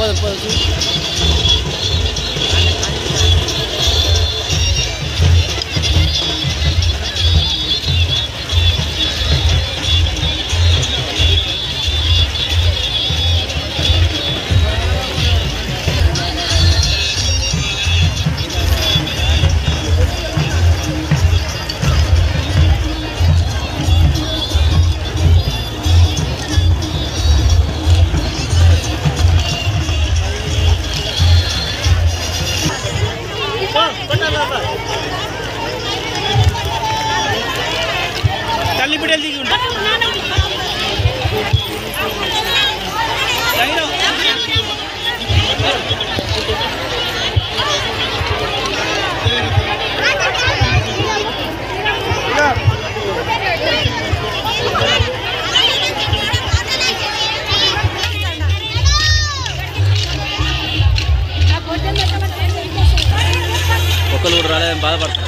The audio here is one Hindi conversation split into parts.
我来不来 जल्दी ఒకళ్ళు కూడా రాలేదని బాధపడుతున్నారు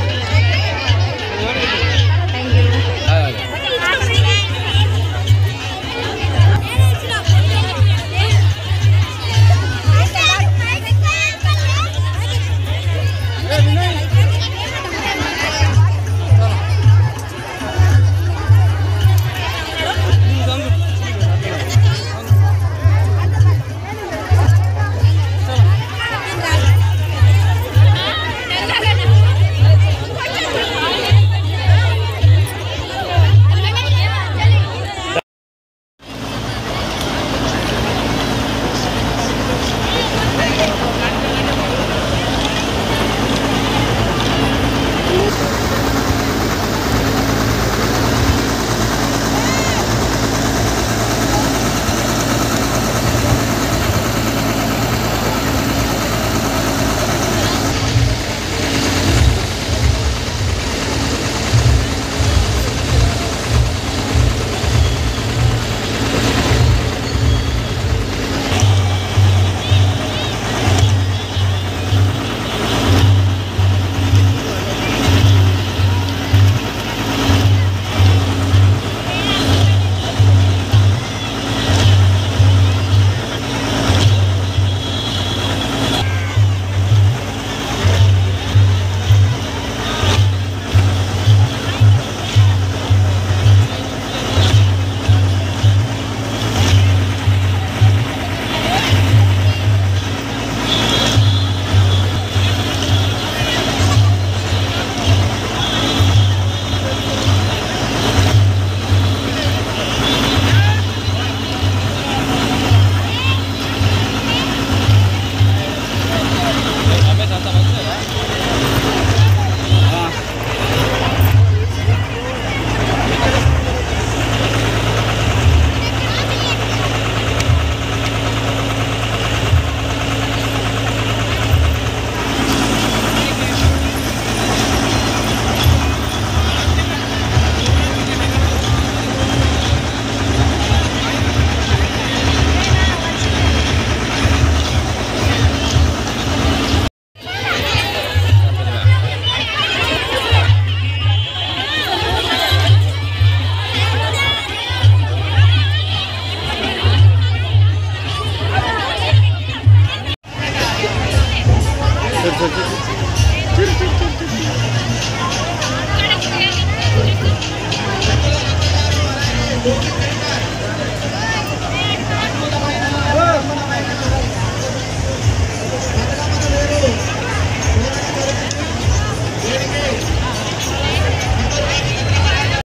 ちょるちょるちょる